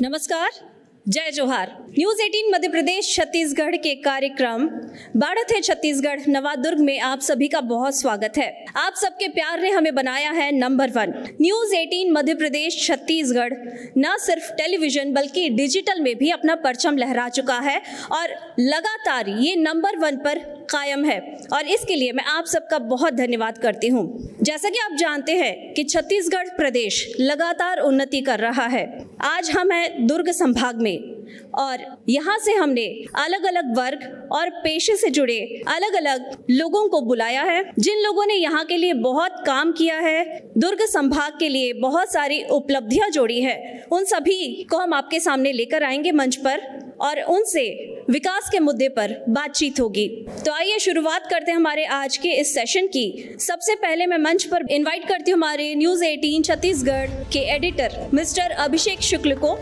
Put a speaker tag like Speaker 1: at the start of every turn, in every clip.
Speaker 1: नमस्कार। जय जोहार। न्यूज़ 18 मध्य प्रदेश, छत्तीसगढ़ के कार्यक्रम। बाढ़त है छत्तीसगढ़ नवादुर्ग में आप सभी का बहुत स्वागत है। आप सबके प्यार ने हमें बनाया है number one. News 18 Madhya Pradesh, Chhattisgarh, न सिर्फ़ टेलीविज़न बल्कि डिजिटल में भी अपना परचम लहरा चुका है और लगातार ये नंबर वन पर कायम है। और इसके लिए मैं आप सबका बहुत धन्यवाद करती हूँ। जैसा कि आप जानते हैं कि छत्तीसगढ़ प्रदेश लगातार उन्नति कर रहा है। आज हम हैं दुर्ग संभाग में। और यहाँ से हमने अलग अलग वर्ग और पेशे से जुड़े अलग अलग लोगों को बुलाया है, जिन लोगों ने यहाँ के लिए बहुत काम किया है, दुर्ग संभाग के लिए बहुत सारी उपलब्धियाँ जोड़ी है। उन सभी को हम आपके सामने लेकर आएँगे मंच पर और उनसे विकास के मुद्दे पर बातचीत होगी। तो आइए शुरुआत करते हैं हमारे आज के इस सेशन की। सबसे पहले मैं मंच पर इनवाइट करती हूँ हमारे न्यूज़ 18 छत्तीसगढ़ के एडिटर मिस्टर अभिषेक शुक्ल को।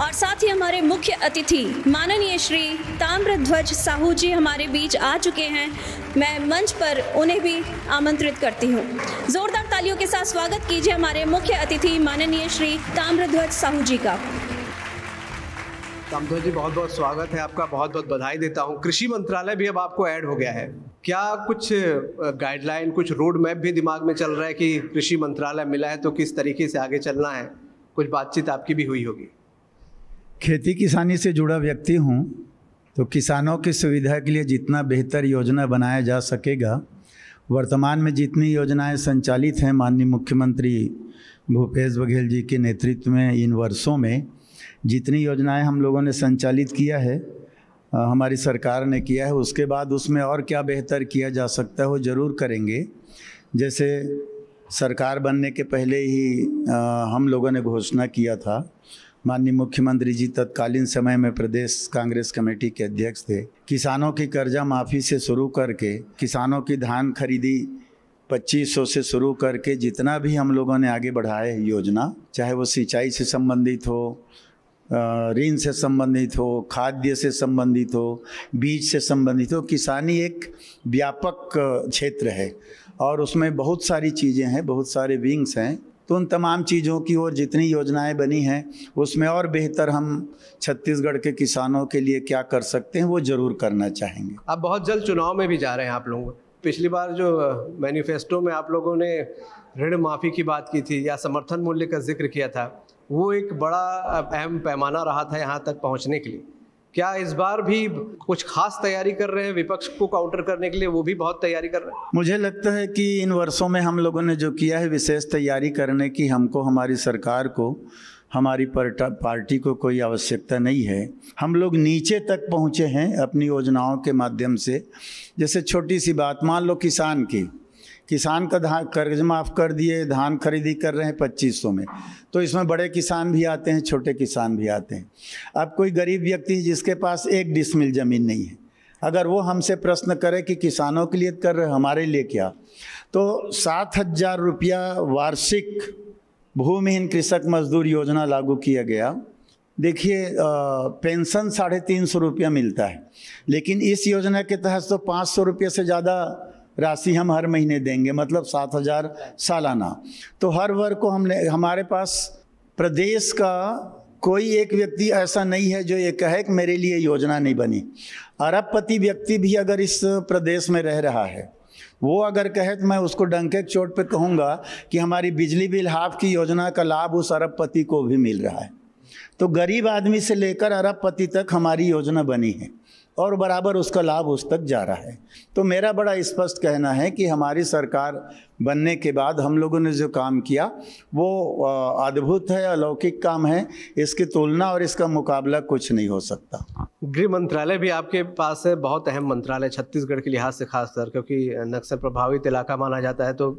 Speaker 1: और साथ ही हमारे मुख्य अतिथि माननीय श्री ताम्रध्वज साहू जी हमारे बीच आ चुके हैं। मैं मंच पर उन्हें भी आमंत्रित करती हूँ। जोरदार तालियों के साथ स्वागत कीजिए हमारे मुख्य अतिथि माननीय श्री ताम्रध्वज साहू जी का।
Speaker 2: कामध्वज जी बहुत बहुत स्वागत है आपका बहुत बहुत बधाई देता हूँ। कृषि मंत्रालय भी अब आपको ऐड हो गया है। क्या कुछ गाइडलाइन कुछ रोड मैप भी दिमाग में चल रहा है कि कृषि मंत्रालय मिला है तो किस तरीके से आगे चलना है? कुछ बातचीत आपकी भी हुई होगी।
Speaker 3: खेती किसानी से जुड़ा व्यक्ति हूँ तो किसानों की सुविधा के लिए जितना बेहतर योजना बनाया जा सकेगा, वर्तमान में जितनी योजनाएँ संचालित हैं माननीय मुख्यमंत्री भूपेश बघेल जी के नेतृत्व में इन वर्षों में, जितनी योजनाएँ हम लोगों ने संचालित किया है हमारी सरकार ने किया है, उसके बाद उसमें और क्या बेहतर किया जा सकता है वो ज़रूर करेंगे। जैसे सरकार बनने के पहले ही हम लोगों ने घोषणा किया था माननीय मुख्यमंत्री जी, तत्कालीन समय में प्रदेश कांग्रेस कमेटी के अध्यक्ष थे। किसानों की कर्जा माफ़ी से शुरू करके, किसानों की धान खरीदी 2500 से शुरू करके जितना भी हम लोगों ने आगे बढ़ाए योजना, चाहे वो सिंचाई से संबंधित हो ऋण से संबंधित हो, खाद्य से संबंधित हो, बीज से संबंधित हो, किसानी एक व्यापक क्षेत्र है। और उसमें बहुत सारी चीज़ें हैं, बहुत सारे विंग्स हैं। तो उन तमाम चीज़ों की ओर जितनी योजनाएँ बनी हैं, उसमें और बेहतर हम छत्तीसगढ़ के किसानों के लिए क्या कर सकते हैं, वो ज़रूर करना चाहेंगे।
Speaker 2: आप बहुत जल्द चुनाव में भी जा रहे हैं आप लोग। पिछली बार जो मैनिफेस्टो में आप लोगों ने ऋण माफ़ी की बात की थी या समर्थन मूल्य का ज़िक्र किया था, वो एक बड़ा अहम पैमाना रहा था यहाँ तक पहुँचने के लिए। क्या इस बार भी कुछ खास तैयारी कर रहे हैं? विपक्ष को काउंटर करने के लिए वो भी बहुत तैयारी कर रहे हैं।
Speaker 3: मुझे लगता है कि इन वर्षों में हम लोगों ने जो किया है, विशेष तैयारी करने की हमको, हमारी सरकार को, हमारी पार्टी को कोई आवश्यकता नहीं है। हम लोग नीचे तक पहुँचे हैं अपनी योजनाओं के माध्यम से। जैसे छोटी सी बात, मान लो किसान की। किसान का धान, कर्ज माफ़ कर दिए, धान खरीदी कर रहे हैं पच्चीस सौ में। तो इसमें बड़े किसान भी आते हैं, छोटे किसान भी आते हैं। अब कोई गरीब व्यक्ति जिसके पास एक डिसमिल ज़मीन नहीं है, अगर वो हमसे प्रश्न करे कि किसानों के लिए कर रहे हमारे लिए क्या? तो सात हज़ार रुपया वार्षिक भूमिहीन कृषक मजदूर योजना लागू किया गया। देखिए पेंशन साढ़े तीन सौ रुपया मिलता है, लेकिन इस योजना के तहत तो पाँच सौ रुपये से ज़्यादा राशि हम हर महीने देंगे मतलब सात हज़ार सालाना। तो हर वर्ग को हमने, हमारे पास प्रदेश का कोई एक व्यक्ति ऐसा नहीं है जो ये कहे कि मेरे लिए योजना नहीं बनी। अरबपति व्यक्ति भी अगर इस प्रदेश में रह रहा है, वो अगर कहे तो मैं उसको डंके चोट पे कहूँगा कि हमारी बिजली बिल हाफ़ की योजना का लाभ उस अरबपति को भी मिल रहा है। तो गरीब आदमी से लेकर अरबपति तक हमारी योजना बनी है। और बराबर उसका लाभ उस तक जा रहा है। तो मेरा बड़ा स्पष्ट कहना है कि हमारी सरकार बनने के बाद हम लोगों ने जो काम किया, वो अद्भुत है, अलौकिक काम है। इसकी तुलना और इसका मुकाबला कुछ नहीं हो सकता।
Speaker 2: गृह मंत्रालय भी आपके पास है, बहुत अहम मंत्रालय छत्तीसगढ़ के लिहाज से खासकर क्योंकि नक्सल प्रभावित इलाका माना जाता है तो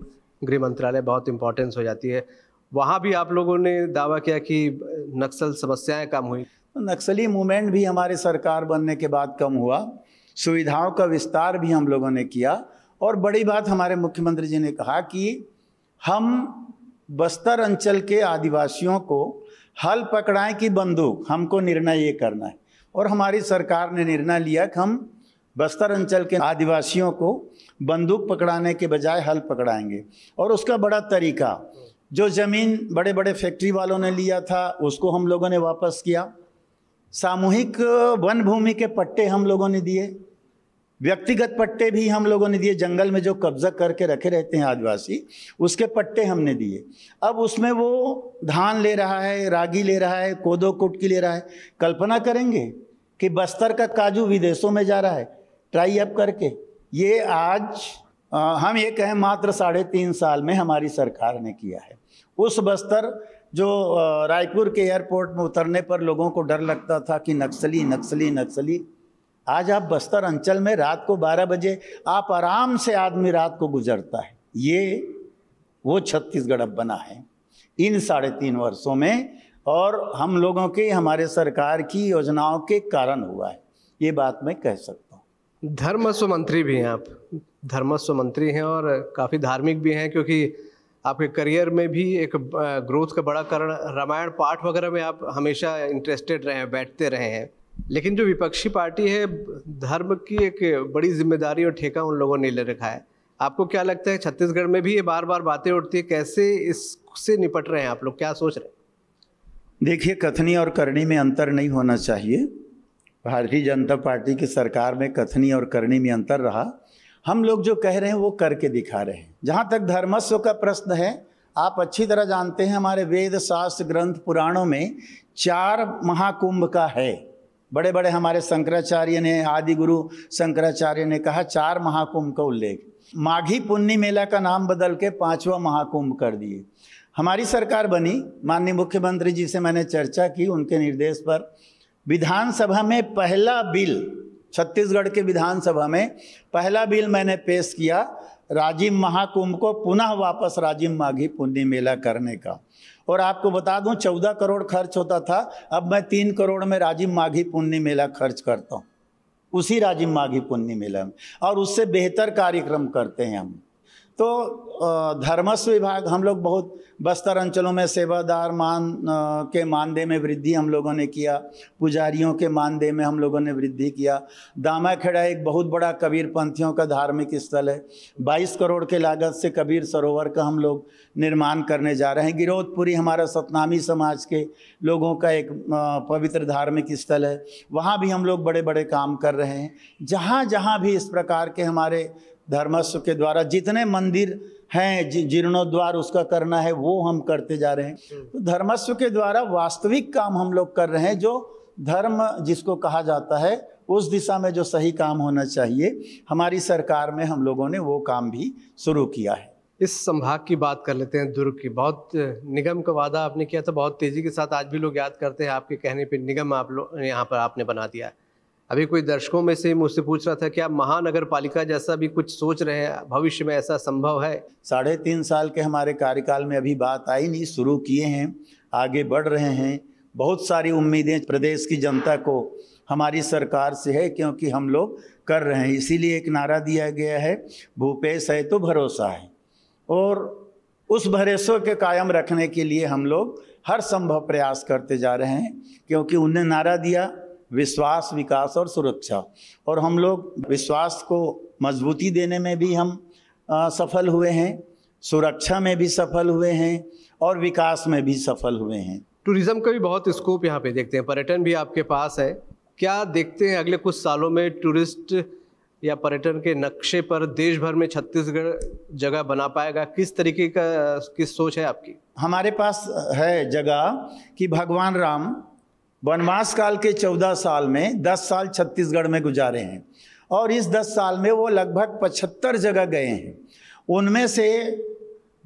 Speaker 2: गृह मंत्रालय बहुत इंपॉर्टेंस हो जाती है। वहाँ भी आप लोगों ने दावा किया कि नक्सल समस्याएँ कम हुई।
Speaker 3: नक्सली मूवमेंट भी हमारे सरकार बनने के बाद कम हुआ। सुविधाओं का विस्तार भी हम लोगों ने किया। और बड़ी बात हमारे मुख्यमंत्री जी ने कहा कि हम बस्तर अंचल के आदिवासियों को हल पकड़ाएँ कि बंदूक, हमको निर्णय ये करना है। और हमारी सरकार ने निर्णय लिया कि हम बस्तर अंचल के आदिवासियों को बंदूक पकड़ाने के बजाय हल पकड़ाएँगे। और उसका बड़ा तरीका, जो ज़मीन बड़े बड़े फैक्ट्री वालों ने लिया था, उसको हम लोगों ने वापस किया। सामूहिक वन भूमि के पट्टे हम लोगों ने दिए व्यक्तिगत पट्टे भी हम लोगों ने दिए जंगल में जो कब्जा करके रखे रहते हैं आदिवासी उसके पट्टे हमने दिए। अब उसमें वो धान ले रहा है रागी ले रहा है कोदो कुटकी ले रहा है। कल्पना करेंगे कि बस्तर का काजू विदेशों में जा रहा है ट्राई अप करके। ये आज आ, हम ये कहें मात्र साढ़े तीन साल में हमारी सरकार ने किया है। उस बस्तर जो रायपुर के एयरपोर्ट में उतरने पर लोगों को डर लगता था कि नक्सली नक्सली नक्सली। आज आप बस्तर अंचल में रात को 12 बजे आप आराम से आदमी रात को गुजरता है। ये, वो छत्तीसगढ़ अब बना है। इन साढ़े तीन वर्षों में और हम लोगों के, हमारे सरकार की योजनाओं के कारण हुआ है। ये बात मैं कह सकता हूँ।
Speaker 2: धर्मस्व मंत्री भी हैं आप। धर्मस्व मंत्री हैं और काफ़ी धार्मिक भी हैं क्योंकि आपके करियर में भी एक ग्रोथ का बड़ा कारण रामायण पाठ वगैरह में आप हमेशा इंटरेस्टेड रहे हैं, बैठते रहे हैं। लेकिन जो विपक्षी पार्टी है, धर्म की एक बड़ी ज़िम्मेदारी और ठेका उन लोगों ने ले रखा है। आपको क्या लगता है, छत्तीसगढ़ में भी ये बार बार बातें उठती है? कैसे इससे निपट रहे हैं आप लोग? क्या सोच रहे हैं?
Speaker 3: देखिए, कथनी और करनी में अंतर नहीं होना चाहिए। भारतीय जनता पार्टी की सरकार में कथनी और करनी में अंतर रहा। हम लोग जो कह रहे हैं वो करके दिखा रहे हैं। जहाँ तक धर्मस्व का प्रश्न है, आप अच्छी तरह जानते हैं हमारे वेद शास्त्र ग्रंथ पुराणों में चार महाकुंभ का है। बड़े बड़े हमारे शंकराचार्य ने आदि गुरु शंकराचार्य ने कहा, चार महाकुंभ का उल्लेख। माघी पुन्नी मेला का नाम बदल के पांचवा महाकुंभ कर दिए। हमारी सरकार बनी, माननीय मुख्यमंत्री जी से मैंने चर्चा की, उनके निर्देश पर। विधानसभा में पहला बिल छत्तीसगढ़ के विधानसभा में पहला बिल मैंने पेश किया राजीव महाकुंभ को पुनः वापस राजीव माघी पुण्य मेला करने का। और आपको बता दूँ, चौदह करोड़ खर्च होता था, अब मैं तीन करोड़ में राजीव माघी पुण्य मेला खर्च करता हूँ। उसी राजीव माघी पुण्य मेला में। और उससे बेहतर कार्यक्रम करते हैं हम। तो धर्मस्व विभाग हम लोग बहुत बस्तर अंचलों में सेवादार मान के मानदेय में वृद्धि हम लोगों ने किया। पुजारियों के मानदेय में हम लोगों ने वृद्धि किया। दामाखेड़ा एक बहुत बड़ा कबीर पंथियों का धार्मिक स्थल है। 22 करोड़ के लागत से कबीर सरोवर का हम लोग निर्माण करने जा रहे हैं। गिरोधपुरी हमारा सतनामी समाज के लोगों का एक पवित्र धार्मिक स्थल है। वहाँ भी हम लोग बड़े बड़े काम कर रहे हैं। जहाँ जहाँ भी इस प्रकार के हमारे धर्मस्व के द्वारा जितने मंदिर हैं जीर्णोद्वार उसका करना है वो हम करते जा रहे हैं। तो धर्मस्व के द्वारा वास्तविक काम हम लोग कर रहे हैं जो धर्म जिसको कहा जाता है उस दिशा में जो सही काम होना चाहिए हमारी सरकार में हम लोगों ने वो काम भी शुरू किया है।
Speaker 2: इस संभाग की बात कर लेते हैं दुर्ग की। बहुत निगम का वादा आपने किया था बहुत तेज़ी के साथ आज भी लोग याद करते हैं आपके कहने पे निगम आप लोग यहाँ पर आपने बना दिया है। अभी कोई दर्शकों में से मुझसे पूछ रहा था कि आप महानगर पालिका जैसा भी कुछ सोच रहे हैं? भविष्य में ऐसा संभव है?
Speaker 3: साढ़े तीन साल के हमारे कार्यकाल में अभी बात आई नहीं, शुरू किए हैं, आगे बढ़ रहे हैं। बहुत सारी उम्मीदें प्रदेश की जनता को हमारी सरकार से है, क्योंकि हम लोग कर रहे हैं। इसीलिए एक नारा दिया गया है, भूपेश है तो भरोसा है। और उस भरोसे के कायम रखने के लिए हम लोग हर संभव प्रयास करते जा रहे हैं, क्योंकि उनने नारा दिया विश्वास विकास और सुरक्षा। और हम लोग विश्वास को मजबूती देने में भी हम आ, सफल हुए हैं सुरक्षा में भी सफल हुए हैं और विकास में भी सफल हुए हैं।
Speaker 2: टूरिज़्म का भी बहुत स्कोप यहाँ पे देखते हैं। पर्यटन भी आपके पास है। क्या देखते हैं अगले कुछ सालों में टूरिस्ट या पर्यटन के नक्शे पर देश भर में छत्तीसगढ़ जगह बना पाएगा? किस तरीके का किस सोच है आपकी?
Speaker 3: हमारे पास है जगह कि भगवान राम वनवास काल के चौदह साल में, दस साल छत्तीसगढ़ में गुजारे हैं। और इस दस साल में वो लगभग पचहत्तर जगह गए हैं। उनमें से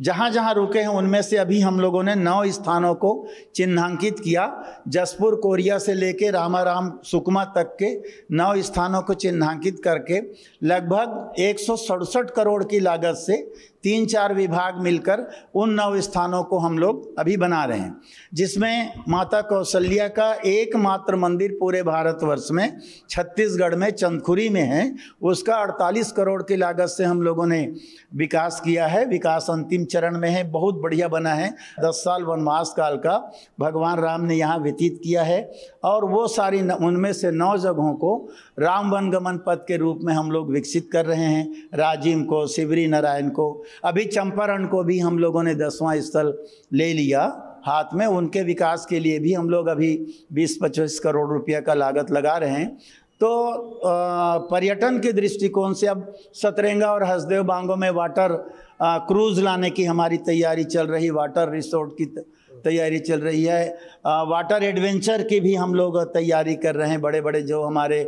Speaker 3: जहाँ जहाँ रुके हैं, उनमें से अभी हम लोगों ने नौ स्थानों को चिन्हांकित किया। जसपुर, कोरिया से लेके रामाराम, सुकमा तक के नौ स्थानों को चिन्हांकित करके लगभग एक सौ सड़सठ करोड़ की लागत से तीन चार विभाग मिलकर उन नव स्थानों को हम लोग अभी बना रहे हैं, जिसमें माता कौशल्या का एकमात्र मंदिर पूरे भारतवर्ष में छत्तीसगढ़ में चंदखुरी में है। उसका 48 करोड़ की लागत से हम लोगों ने विकास किया है। विकास अंतिम चरण में है, बहुत बढ़िया बना है। दस साल वनवास काल का भगवान राम ने यहाँ व्यतीत किया है और वो सारी उनमें से नौ जगहों को राम वन गमन पथ के रूप में हम लोग विकसित कर रहे हैं। राजिम को, शिवरी नारायण को, अभी चंपारण को भी हम लोगों ने दसवां स्थल ले लिया। हाथ में उनके विकास के लिए भी हम लोग अभी 20-25 करोड़ रुपया का लागत लगा रहे हैं। तो पर्यटन के दृष्टिकोण से अब सतरेंगा और हसदेव बांगों में वाटर क्रूज़ लाने की हमारी तैयारी चल रही, वाटर रिसोर्ट की तैयारी चल रही है। वाटर एडवेंचर की भी हम लोग तैयारी कर रहे हैं बड़े बड़े जो हमारे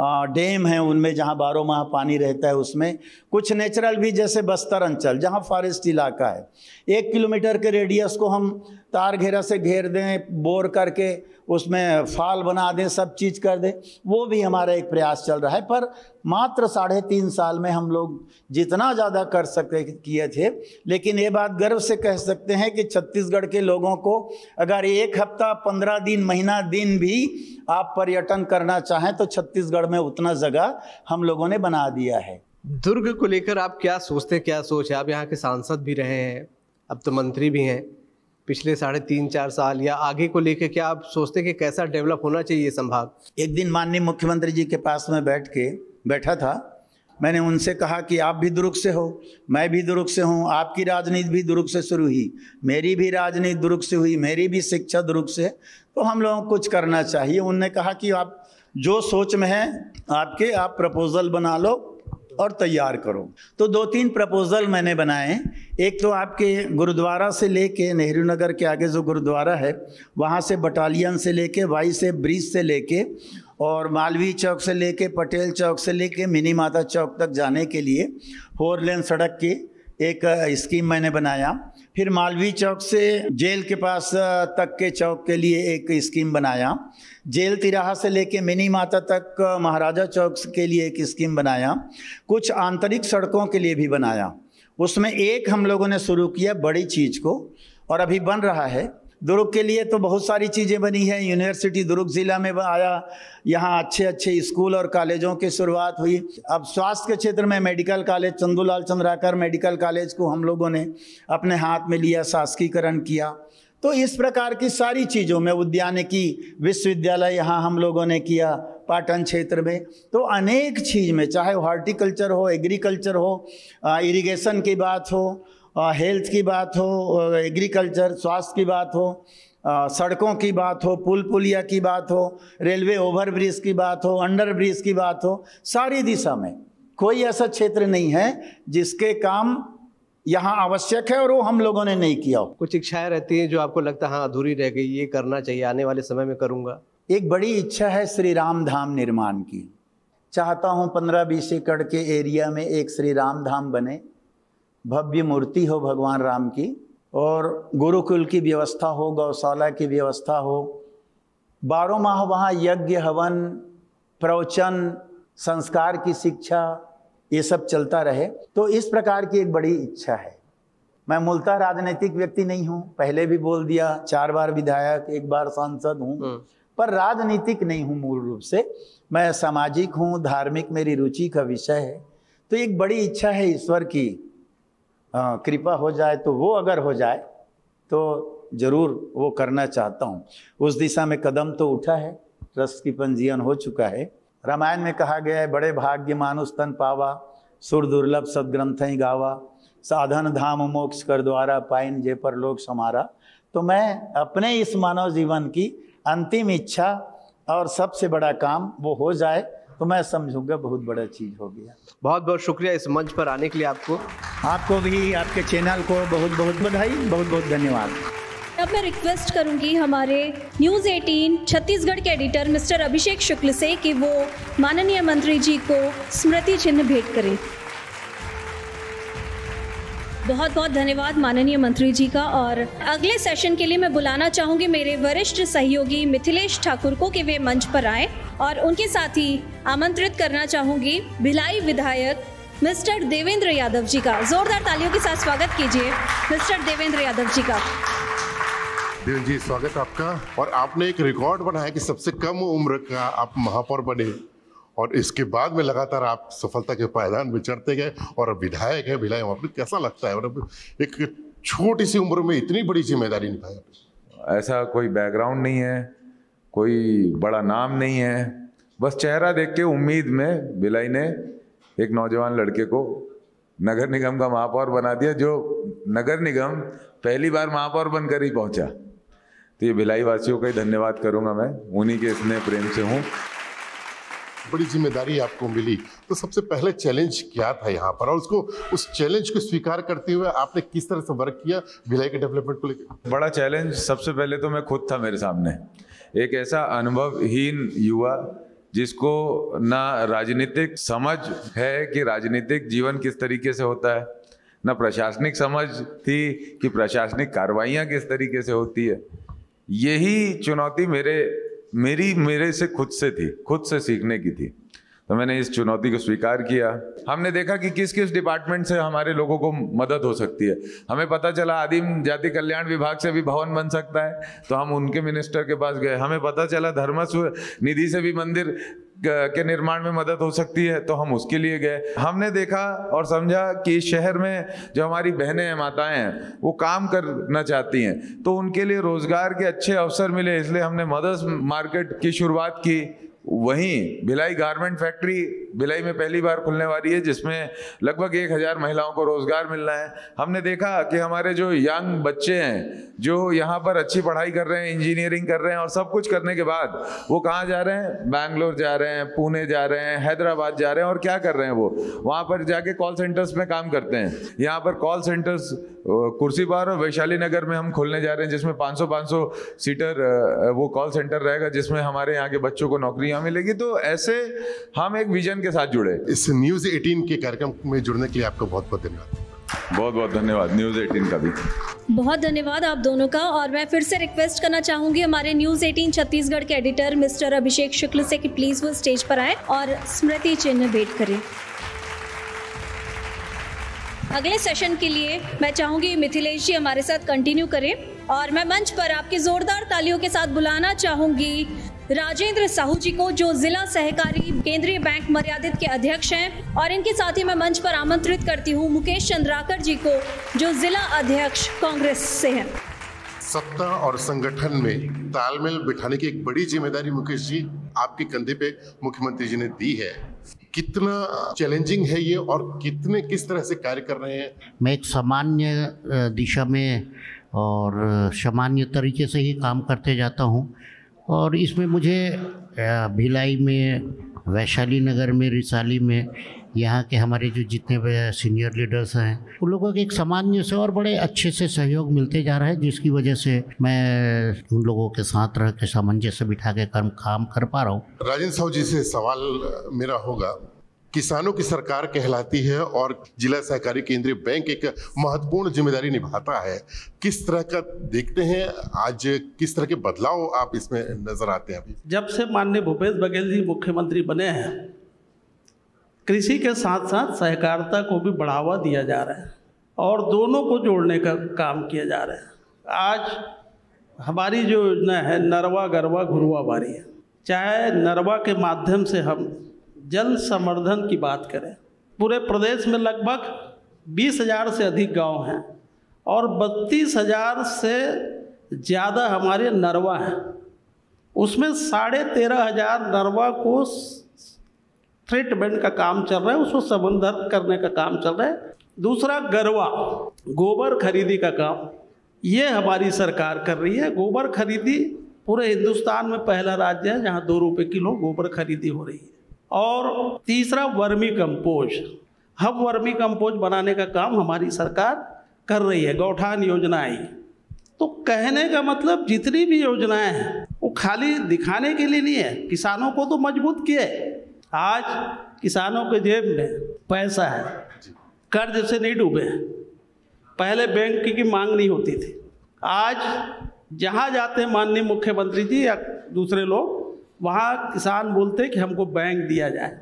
Speaker 3: डैम हैं उनमें जहाँ बारह माह पानी रहता है उसमें। कुछ नेचुरल भी जैसे बस्तर अंचल जहाँ फॉरेस्ट इलाका है। एक किलोमीटर के रेडियस को हम तार घेरा से घेर दें, बोर करके उसमें फाल बना दें, सब चीज़ कर दें। वो भी हमारा एक प्रयास चल रहा है, पर मात्र साढ़े तीन साल में हम लोग जितना ज़्यादा कर सकते, किए थे। लेकिन ये बात गर्व से कह सकते हैं कि छत्तीसगढ़ के लोगों को अगर एक हफ़्ता, पंद्रह दिन, महीना, दिन भी आप पर्यटन करना चाहें तो छत्तीसगढ़ में उतना जगह हम लोगों ने बना दिया है।
Speaker 2: दुर्ग को लेकर आप क्या सोचते हैं, क्या सोच है? आप यहाँ के सांसद भी रहे हैं, अब तो मंत्री भी हैं। पिछले साढ़े तीन, चार साल या आगे को लेकर क्या आप सोचते कि कैसा डेवलप होना चाहिए ये संभाग?
Speaker 3: एक दिन माननीय मुख्यमंत्री जी के पास में बैठ के बैठा था। मैंने उनसे कहा कि आप भी दुर्ग से हो, मैं भी दुर्ग से हूँ, आपकी राजनीति भी दुर्ग से शुरू हुई, मेरी भी राजनीति दुर्ग से हुई, मेरी भी शिक्षा दुर्ग से तो हम लोगों को कुछ करना चाहिए। उनने कहा कि आप जो सोच में हैं, आपके आप प्रपोज़ल बना लो और तैयार करो। तो दो तीन प्रपोज़ल मैंने बनाए। एक तो आपके गुरुद्वारा से लेके नेहरू नगर के आगे जो गुरुद्वारा है, वहाँ से बटालियन से लेके, वाई से, ब्रिज से लेके और मालवी चौक से लेके, पटेल चौक से लेके, मिनी माता चौक तक जाने के लिए फोर लेन सड़क की एक स्कीम मैंने बनाया। फिर मालवी चौक से जेल के पास तक के चौक के लिए एक स्कीम बनाया। जेल तिराहा से लेके मिनी माता तक महाराजा चौक के लिए एक स्कीम बनाया। कुछ आंतरिक सड़कों के लिए भी बनाया। उसमें एक हम लोगों ने शुरू किया बड़ी चीज़ को, और अभी बन रहा है। दुर्ग के लिए तो बहुत सारी चीज़ें बनी हैं। यूनिवर्सिटी दुर्ग ज़िला में आया। यहाँ अच्छे अच्छे स्कूल और कॉलेजों की शुरुआत हुई। अब स्वास्थ्य के क्षेत्र में medical college, Chandulal Chandrakar medical college को हम लोगों ने अपने हाथ में लिया, शासकीकरण किया। तो इस प्रकार की सारी चीज़ों में उद्यानिकी विश्वविद्यालय यहाँ हम लोगों ने किया पाटन क्षेत्र में। तो अनेक चीज़ में, चाहे हॉर्टिकल्चर हो, एग्रीकल्चर हो इरिगेशन की बात हो हेल्थ की बात हो एग्रीकल्चर स्वास्थ्य की बात हो सड़कों की बात हो पुल पुलिया की बात हो रेलवे ओवर ब्रिज की बात हो अंडर ब्रिज की बात हो सारी दिशा में। कोई ऐसा क्षेत्र नहीं है जिसके काम यहाँ आवश्यक है और वो हम लोगों ने नहीं किया
Speaker 2: कुछ इच्छाएँ रहती हैं जो आपको लगता है हाँ अधूरी रह गई ये करना चाहिए आने वाले समय में करूँगा
Speaker 3: एक बड़ी इच्छा है श्री राम धाम निर्माण की। चाहता हूँ पंद्रह बीस एकड़ के एरिया में एक श्री राम धाम बने। भव्य मूर्ति हो भगवान राम की और गुरुकुल की व्यवस्था हो गौशाला की व्यवस्था हो। बारह माह वहाँ यज्ञ हवन प्रवचन संस्कार की शिक्षा ये सब चलता रहे। तो इस प्रकार की एक बड़ी इच्छा है। मैं मूलतः राजनीतिक व्यक्ति नहीं हूँ। पहले भी बोल दिया चार बार विधायक एक बार सांसद हूँ। हम्म। पर राजनीतिक नहीं हूँ मूल रूप से। मैं सामाजिक हूँ धार्मिक मेरी रुचि का विषय है। तो एक बड़ी इच्छा है ईश्वर की कृपा हो जाए तो वो अगर हो जाए तो ज़रूर वो करना चाहता हूँ। उस दिशा में कदम तो उठा है, ट्रस्ट की पंजीयन हो चुका है। रामायण में कहा गया है, बड़े भाग्य मानुष तन पावा, सुर दुर्लभ सदग्रंथ ही गावा, साधन धाम मोक्ष कर द्वारा पाइन जे पर लोग समारा। तो मैं अपने इस मानव जीवन की अंतिम इच्छा और सबसे बड़ा काम वो हो जाए तो मैं समझूँगा बहुत बड़ा चीज़ हो गया।
Speaker 2: बहुत बहुत शुक्रिया इस मंच पर आने के लिए आपको।
Speaker 3: आपको भी आपके चैनल को बहुत बहुत बधाई बहुत बहुत धन्यवाद।
Speaker 1: अब मैं रिक्वेस्ट करूँगी हमारे न्यूज़ 18 छत्तीसगढ़ के एडिटर मिस्टर अभिषेक शुक्ल से कि वो माननीय मंत्री जी को स्मृति चिन्ह भेंट करें। बहुत बहुत धन्यवाद माननीय मंत्री जी का और अगले सेशन के लिए मैं बुलाना चाहूँगी मेरे वरिष्ठ सहयोगी मिथिलेश ठाकुर को कि वे मंच पर आए। और उनके साथ ही आमंत्रित करना चाहूँगी भिलाई विधायक मिस्टर देवेंद्र यादव जी का। जोरदार तालियों के साथ स्वागत कीजिए मिस्टर देवेंद्र यादव जी का।
Speaker 4: जी स्वागत आपका। और आपने एक रिकॉर्ड बनाया कि सबसे कम उम्र का आप महापौर बने और इसके बाद में लगातार आप सफलता के पायदान में चढ़ते गए और विधायक है भिलाई वहाँ पर कैसा लगता है? और एक छोटी सी उम्र में इतनी बड़ी ज़िम्मेदारी निभाई
Speaker 5: ऐसा कोई बैकग्राउंड नहीं है। कोई बड़ा नाम नहीं है। बस चेहरा देख के उम्मीद में बिलाई ने एक नौजवान लड़के को नगर निगम का महापौर बना दिया, जो नगर निगम पहली बार महापौर बनकर ही पहुँचा। तो ये भिलाई वासियों का ही धन्यवाद करूँगा मैं। उन्हीं के इतने प्रेम से हूँ।
Speaker 4: बड़ी ज़िम्मेदारी आपको मिली। तो सबसे पहले चैलेंज क्या था यहाँ पर? और उसको, उस चैलेंज को स्वीकार करते हुए आपने किस तरह से वर्क किया भिलाई के डेवलपमेंट को लेकर
Speaker 5: बड़ा चैलेंज सबसे पहले तो मैं खुद था मेरे सामने। एक ऐसा अनुभवहीन युवा जिसको ना राजनीतिक समझ है कि राजनीतिक जीवन किस तरीके से होता है, ना प्रशासनिक समझ थी कि प्रशासनिक कार्रवाइयाँ किस तरीके से होती है। यही चुनौती मेरे, मेरी, मेरे से खुद से थी, खुद से सीखने की थी। तो मैंने इस चुनौती को स्वीकार किया। हमने देखा कि किस किस डिपार्टमेंट से हमारे लोगों को मदद हो सकती है। हमें पता चला आदिम जाति कल्याण विभाग से भी भवन बन सकता है तो हम उनके मिनिस्टर के पास गए। हमें पता चला धर्मस्व निधि से भी मंदिर के निर्माण में मदद हो सकती है तो हम उसके लिए गए। हमने देखा और समझा कि शहर में जो हमारी बहनें हैं, माताएँ हैं, वो काम करना चाहती हैं तो उनके लिए रोज़गार के अच्छे अवसर मिले, इसलिए हमने मदर्स मार्केट की शुरुआत की। वहीं भिलाई गारमेंट फैक्ट्री भिलाई में पहली बार खुलने वाली है, जिसमें लगभग एक हज़ार महिलाओं को रोज़गार मिलना है। हमने देखा कि हमारे जो यंग बच्चे हैं, जो यहाँ पर अच्छी पढ़ाई कर रहे हैं, इंजीनियरिंग कर रहे हैं और सब कुछ करने के बाद वो कहाँ जा रहे हैं? बैंगलोर जा रहे हैं, पुणे जा रहे हैं, हैदराबाद जा रहे हैं और क्या कर रहे हैं वो? वहाँ पर जाके कॉल सेंटर्स में काम करते हैं। यहाँ पर कॉल सेंटर्स कुर्सी बार और वैशाली नगर में हम खोलने जा रहे हैं, जिसमें 500 500 सीटर वो कॉल सेंटर रहेगा, जिसमें हमारे यहाँ के बच्चों को नौकरियाँ मिलेगी। तो ऐसे हम एक विजन के साथ जुड़े।
Speaker 4: इस न्यूज़ 18 के कार्यक्रम में जुड़ने के लिए आपका बहुत बहुत धन्यवाद।
Speaker 5: बहुत बहुत धन्यवाद न्यूज़ 18 का भी।
Speaker 1: बहुत धन्यवाद आप दोनों का और मैं फिर से रिक्वेस्ट करना चाहूँगी हमारे न्यूज़ 18 छत्तीसगढ़ के एडिटर मिस्टर अभिषेक शुक्ल से कि प्लीज़ वो स्टेज पर आए और स्मृति चिन्ह भेंट करें। अगले सेशन के लिए मैं चाहूँगी मिथिलेश जी हमारे साथ कंटिन्यू करें और मैं मंच पर आपकी जोरदार तालियों के साथ बुलाना चाहूँगी राजेंद्र साहू जी को जो जिला सहकारी केंद्रीय बैंक मर्यादित के अध्यक्ष हैं और इनके साथ ही मैं मंच पर आमंत्रित करती हूँ मुकेश चंद्राकर जी को जो जिला अध्यक्ष कांग्रेस से हैं।
Speaker 4: सत्ता और संगठन में तालमेल बिठाने की एक बड़ी ज़िम्मेदारी मुकेश जी आपके कंधे पे मुख्यमंत्री जी ने दी है। कितना चैलेंजिंग है ये और कितने किस तरह से कार्य कर रहे हैं?
Speaker 6: मैं एक सामान्य दिशा में और सामान्य तरीके से ही काम करते जाता हूँ। और इसमें मुझे भिलाई में, वैशाली नगर में, रिसाली में, यहाँ के हमारे जो जितने सीनियर लीडर्स हैं, उन लोगों के एक सामान्य से और बड़े अच्छे से सहयोग मिलते जा रहा है, जिसकी वजह से मैं उन लोगों के साथ रह के सामंजस्य बिठा के कर्म काम कर पा रहा हूँ।
Speaker 4: राजेंद्र साहू जी से सवाल मेरा होगा। किसानों की सरकार कहलाती है और जिला सहकारी केंद्रीय बैंक एक महत्वपूर्ण ज़िम्मेदारी निभाता है। किस तरह का देखते हैं? आज किस तरह के बदलाव आप इसमें नज़र आते हैं अभी?
Speaker 7: जब से माननीय भूपेश बघेल जी मुख्यमंत्री बने हैं, कृषि के साथ साथ सहकारिता को भी बढ़ावा दिया जा रहा है और दोनों को जोड़ने का काम किया जा रहा है। आज हमारी जो योजना है, नरवा गरवा घुरवा बारी है। चाहे नरवा के माध्यम से हम जल संवर्धन की बात करें। पूरे प्रदेश में लगभग बीस हज़ार से अधिक गाँव हैं और बत्तीस हज़ार से ज़्यादा हमारे नरवा हैं। उसमें साढ़े तेरह हज़ार नरवा को ट्रीटमेंट का काम चल रहा है, उसको संबंधन करने का काम चल रहा है। दूसरा गरवा, गोबर खरीदी का काम, ये हमारी सरकार कर रही है। गोबर खरीदी पूरे हिंदुस्तान में पहला राज्य है, जहाँ दो रुपये किलो गोबर खरीदी हो रही है। और तीसरा वर्मी कंपोज हम वर्मी कंपोज बनाने का काम हमारी सरकार कर रही है, गौठान योजना आई। तो कहने का मतलब जितनी भी योजनाएँ हैं, वो खाली दिखाने के लिए नहीं है, किसानों को तो मज़बूत किए। आज किसानों के जेब में पैसा है, कर्ज से नहीं डूबे। पहले बैंक की मांग नहीं होती थी। आज जहाँ जाते हैं माननीय मुख्यमंत्री जी या दूसरे लोग वहाँ किसान बोलते कि हमको बैंक दिया जाए।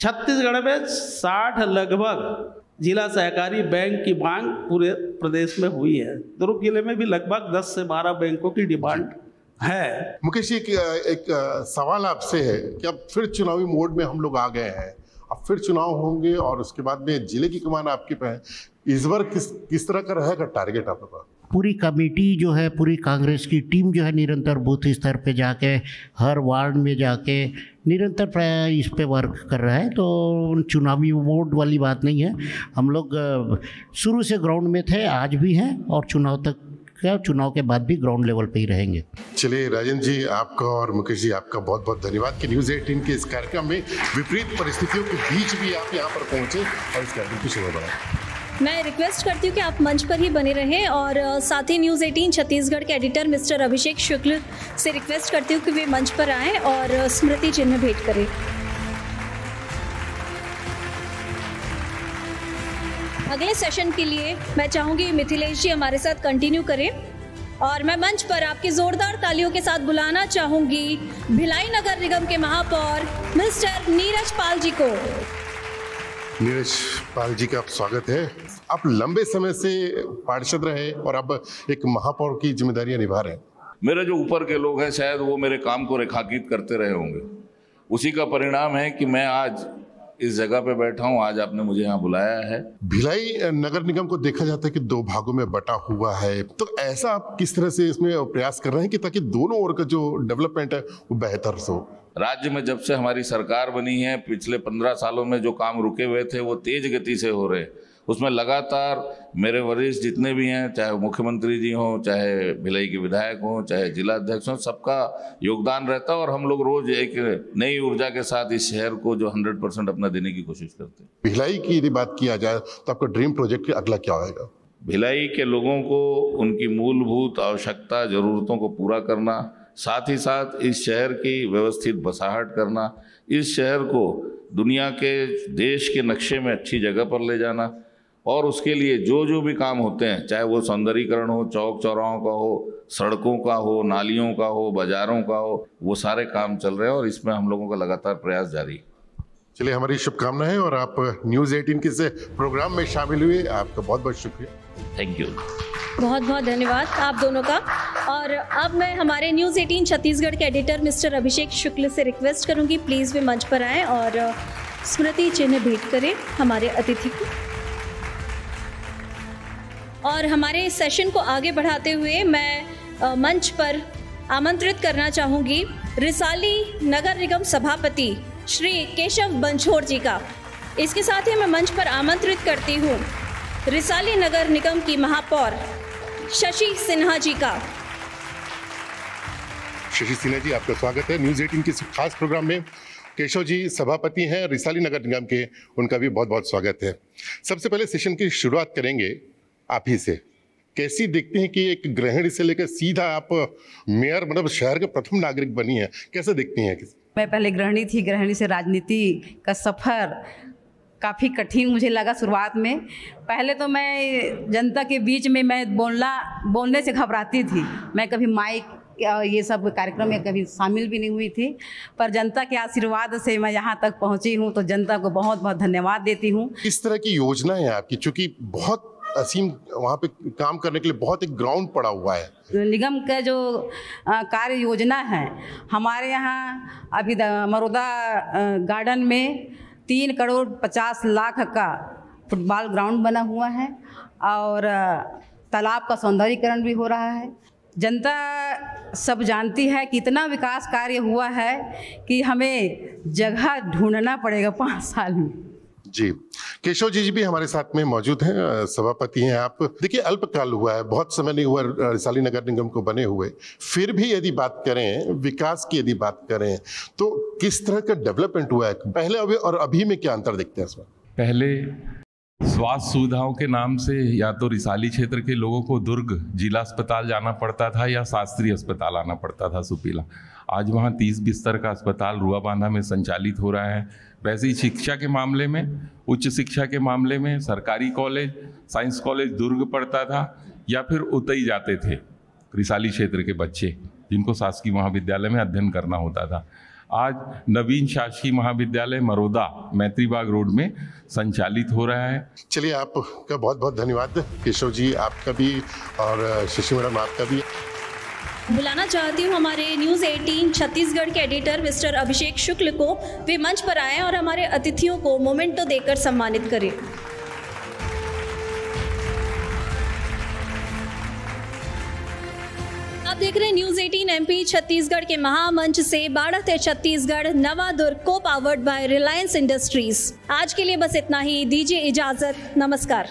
Speaker 7: छत्तीसगढ़ में साठ लगभग जिला सहकारी बैंक की मांग पूरे प्रदेश में हुई है। दुर्ग ज़िले में भी लगभग 10 से 12 बैंकों की डिमांड है।
Speaker 4: मुकेश जी एक, एक सवाल आपसे है कि अब फिर चुनावी मोड में हम लोग आ गए हैं। अब फिर चुनाव होंगे और उसके बाद में ज़िले की कमान आपके पे है। इस बार किस किस तरह का रहेगा टारगेट आपके? पास
Speaker 6: पूरी कमेटी जो है, पूरी कांग्रेस की टीम जो है निरंतर बूथ स्तर पे जाके, हर वार्ड में जाके निरंतर इस पे वर्क कर रहा है। तो चुनावी मोड वाली बात नहीं है। हम लोग शुरू से ग्राउंड में थे, आज भी हैं और चुनाव तक का, चुनाव के बाद भी ग्राउंड लेवल पे ही रहेंगे।
Speaker 4: चलिए, राजन जी, आपका और मुकेश जी, आपका बहुत बहुत धन्यवाद कि न्यूज़ 18 के इस कार्यक्रम में विपरीत परिस्थितियों के बीच भी आप यहाँ पर पहुँचे और इस कार्यक्रम की बढ़ाए
Speaker 1: मैं रिक्वेस्ट करती हूँ कि आप मंच पर ही बने रहें और साथ ही न्यूज़ 18 छत्तीसगढ़ के एडिटर मिस्टर अभिषेक शुक्ल से रिक्वेस्ट करती हूँ कि वे मंच पर आएँ और स्मृति चिन्ह भेंट करें। अगले सेशन के लिए मैं चाहूँगी मिथिलेश जी हमारे साथ कंटिन्यू करें और मैं मंच पर आपकी जोरदार तालियों के साथ बुलाना चाहूँगी भिलाई नगर निगम के महापौर मिस्टर नीरज पाल जी को।
Speaker 4: नीरज पाल जी का आप स्वागत है। आप लंबे समय से पार्षद रहे और अब एक महापौर की जिम्मेदारियाँ निभा रहे हैं।
Speaker 8: मेरे जो ऊपर के लोग हैं शायद वो मेरे काम को रेखांकित करते रहे होंगे। उसी का परिणाम है कि मैं आज इस जगह पे बैठा हूँ आज आपने मुझे यहाँ बुलाया है।
Speaker 4: भिलाई नगर निगम को देखा जाता है कि दो भागों में बटा हुआ है। तो ऐसा आप किस तरह से इसमें प्रयास कर रहे हैं कि ताकि दोनों ओर का जो डेवलपमेंट है वो बेहतर हो?
Speaker 8: राज्य में जब से हमारी सरकार बनी है पिछले पंद्रह सालों में जो काम रुके हुए थे वो तेज गति से हो रहे उसमें लगातार मेरे वरिष्ठ जितने भी हैं चाहे मुख्यमंत्री जी हों चाहे भिलाई के विधायक हों चाहे जिला अध्यक्ष हों सबका योगदान रहता है और हम लोग रोज एक नई ऊर्जा के साथ इस शहर को जो हंड्रेड परसेंट अपना देने की कोशिश करते हैं।
Speaker 4: भिलाई की यदि बात किया जाए तो आपका ड्रीम प्रोजेक्ट अगला क्या होगा
Speaker 8: भिलाई के लोगों को उनकी मूलभूत आवश्यकता जरूरतों को पूरा करना साथ ही साथ इस शहर की व्यवस्थित बसाहट करना इस शहर को दुनिया के देश के नक्शे में अच्छी जगह पर ले जाना और उसके लिए जो जो भी काम होते हैं चाहे वो सौंदर्यीकरण हो चौक चौराहों का हो सड़कों का हो नालियों का हो बाजारों का हो वो सारे काम चल रहे हैं और इसमें हम लोगों का लगातार प्रयास जारी है।
Speaker 4: चलिए हमारी शुभकामनाएँ और आप न्यूज़ 18 के इस प्रोग्राम में शामिल हुए आपका बहुत बहुत शुक्रिया।
Speaker 8: थैंक यू
Speaker 1: बहुत बहुत धन्यवाद आप दोनों का। और अब मैं हमारे न्यूज़ 18 छत्तीसगढ़ के एडिटर मिस्टर अभिषेक शुक्ल से रिक्वेस्ट करूँगी प्लीज़ वे मंच पर आएँ और स्मृति चिन्ह भेंट करें हमारे अतिथि को। और हमारे सेशन को आगे बढ़ाते हुए मैं मंच पर आमंत्रित करना चाहूँगी रिसाली नगर निगम सभापति श्री केशव बंछोड़ जी का। इसके साथ ही मैं मंच पर आमंत्रित करती हूँ रिसाली नगर निगम की महापौर शशि सिन्हा जी का।
Speaker 4: शशि सिन्हा जी आपका स्वागत है। न्यूज़ 18 के खास प्रोग्राम में केशव जी सभापति हैं रिसाली नगर निगम के उनका भी बहुत बहुत स्वागत है। सबसे पहले सेशन की शुरुआत करेंगे आप ही से। कैसी देखते हैं कि एक गृहिणी से लेकर सीधा आप मेयर मतलब शहर के प्रथम नागरिक बनी है? कैसे देखती हैं?
Speaker 9: मैं पहले गृहिणी थी गृहिणी से राजनीति का सफ़र काफ़ी कठिन मुझे लगा शुरुआत में। पहले तो मैं जनता के बीच में मैं बोलना बोलने से घबराती थी। मैं कभी माइक या सब कार्यक्रम में कभी शामिल भी नहीं हुई थी। पर जनता के आशीर्वाद से मैं यहाँ तक पहुँची हूँ तो जनता को बहुत बहुत धन्यवाद देती हूँ।
Speaker 4: किस तरह की योजनाएँ हैं आपकी? चूँकि बहुत असीम वहाँ पे काम करने के लिए बहुत एक ग्राउंड पड़ा हुआ है।
Speaker 9: निगम का जो कार्य योजना है हमारे यहाँ अभी मरोदा गार्डन में तीन करोड़ पचास लाख का फुटबॉल ग्राउंड बना हुआ है और तालाब का सौंदर्यीकरण भी हो रहा है। जनता सब जानती है कि इतना विकास कार्य हुआ है कि हमें जगह ढूंढना पड़ेगा पाँच साल में।
Speaker 4: जी। केशव जी जी भी हमारे साथ में मौजूद हैं सभापति हैं आप। देखिए, अल्पकाल हुआ है, बहुत समय नहीं हुआ रिसाली नगर निगम को बने हुए। फिर भी यदि बात करें, विकास की यदि बात करें तो किस तरह का डेवलपमेंट हुआ है? पहले, अभी और अभी में क्या अंतर दिखते हैं इसमें
Speaker 5: पहले स्वास्थ्य सुविधाओं के नाम से या तो रिसाली क्षेत्र के लोगों को दुर्ग जिला अस्पताल जाना पड़ता था या शास्त्रीय अस्पताल आना पड़ता था सुपीला। आज वहाँ तीस बिस्तर का अस्पताल रुआ बांधा में संचालित हो रहा है। वैसे ही शिक्षा के मामले में, उच्च शिक्षा के मामले में सरकारी कॉलेज, साइंस कॉलेज दुर्ग पढ़ता था या फिर उतई जाते थे रिसाली क्षेत्र के बच्चे, जिनको शासकीय महाविद्यालय में अध्ययन करना होता था। आज नवीन शासकीय महाविद्यालय मरोदा मैत्री बाग रोड में संचालित हो रहा है।
Speaker 4: चलिए आपका बहुत बहुत धन्यवाद, केशव जी, आपका भी और शशि मैडम आपका भी।
Speaker 1: बुलाना चाहती हूँ हमारे न्यूज़ 18 छत्तीसगढ़ के एडिटर मिस्टर अभिषेक शुक्ल को वे मंच पर आएँ और हमारे अतिथियों को मोमेंटो देकर सम्मानित करें। आप देख रहे हैं न्यूज़ 18 एमपी छत्तीसगढ़ के महामंच से बाढ़ है छत्तीसगढ़, नवा दुर्ग, को पावर्ड बाय रिलायंस इंडस्ट्रीज़ आज के लिए बस इतना ही। दीजिए इजाज़त। नमस्कार।